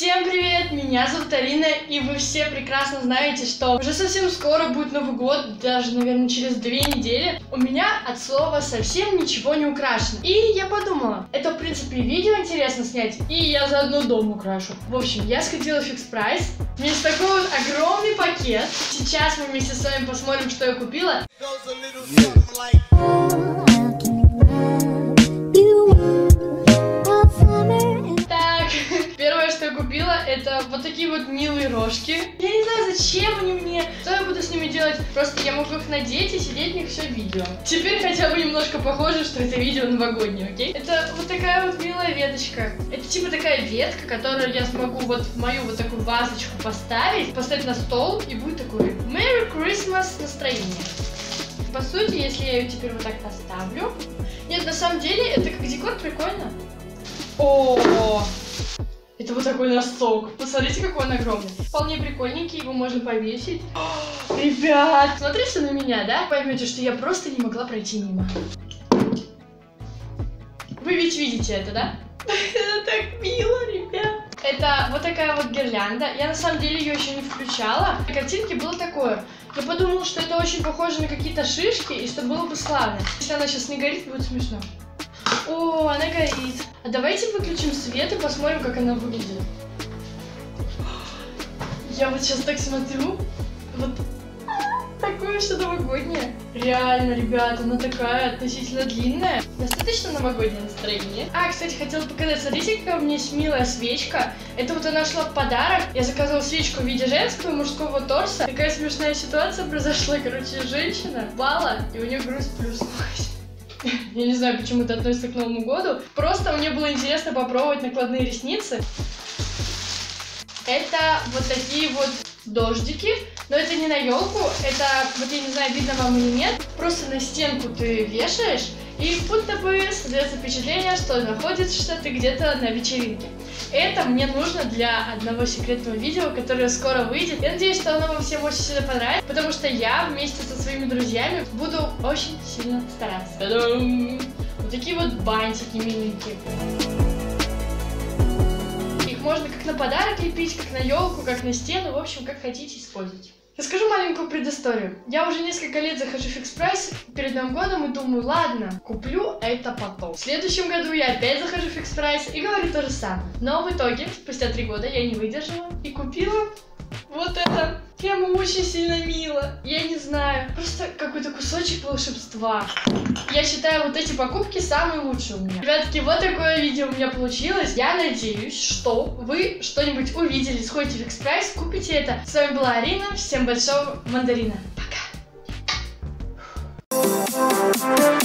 Всем привет, меня зовут Алина, и вы все прекрасно знаете, что уже совсем скоро будет Новый год, даже, наверное, через две недели. У меня от слова совсем ничего не украшено. И я подумала, это, в принципе, видео интересно снять, и я заодно дом украшу. В общем, я сходила в фикс прайс, есть такой вот огромный пакет. Сейчас мы вместе с вами посмотрим, что я купила. Так, это вот такие вот милые рожки. Я не знаю, зачем они мне, что я буду с ними делать. Просто я могу их надеть и сидеть в них все видео. Теперь хотя бы немножко похоже, что это видео новогоднее, окей? Это вот такая вот милая веточка. Это типа такая ветка, которую я смогу вот в мою вот такую вазочку поставить, поставить на стол, и будет такое Merry Christmas настроение. По сути, если я ее теперь вот так поставлю... Нет, на самом деле, это как декор прикольно. О, это вот такой носок. Посмотрите, какой он огромный. Вполне прикольненький, его можно повесить. О, ребят, смотрите на меня, да? Поймете, что я просто не могла пройти мимо. Вы ведь видите это, да? Это так мило, ребят. Это вот такая вот гирлянда. Я на самом деле ее еще не включала. На картинке было такое. Я подумала, что это очень похоже на какие-то шишки, и что было бы славно. Если она сейчас не горит, будет смешно. О, она горит. А давайте выключим свет и посмотрим, как она выглядит. Я вот сейчас так смотрю. Вот такое что новогоднее. Реально, ребята, она такая относительно длинная. Достаточно новогоднее настроение. А, кстати, хотела показать, смотрите, какая у меня есть милая свечка. Это вот она шла в подарок. Я заказывала свечку в виде женского и мужского торса. Такая смешная ситуация произошла. Короче, женщина пала, и у нее грусть плюснулась. Я не знаю, почему это относится к Новому году. Просто мне было интересно попробовать накладные ресницы. Это вот такие вот дождики. Но это не на елку, это, вот я не знаю, видно вам или нет, просто на стенку ты вешаешь, и будто бы создается впечатление, что находишься ты где-то на вечеринке. Это мне нужно для одного секретного видео, которое скоро выйдет. Я надеюсь, что оно вам всем очень сильно понравится, потому что я вместе со своими друзьями буду очень сильно стараться. Та-дам! Вот такие вот бантики миленькие. Их можно как на подарок лепить, как на елку, как на стену, в общем, как хотите использовать. Расскажу маленькую предысторию. Я уже несколько лет захожу в Fix Price перед Новым годом и думаю, ладно, куплю это потом. В следующем году я опять захожу в Fix Price и говорю то же самое. Но в итоге, спустя три года, я не выдержала и купила вот это. Тема очень сильно мила. Я не знаю. Просто какой-то кусочек волшебства. Я считаю вот эти покупки самые лучшие у меня. Ребятки, вот такое видео у меня получилось. Я надеюсь, что вы что-нибудь увидели. Сходите в экспресс, купите это. С вами была Арина. Всем большого мандарина. Пока.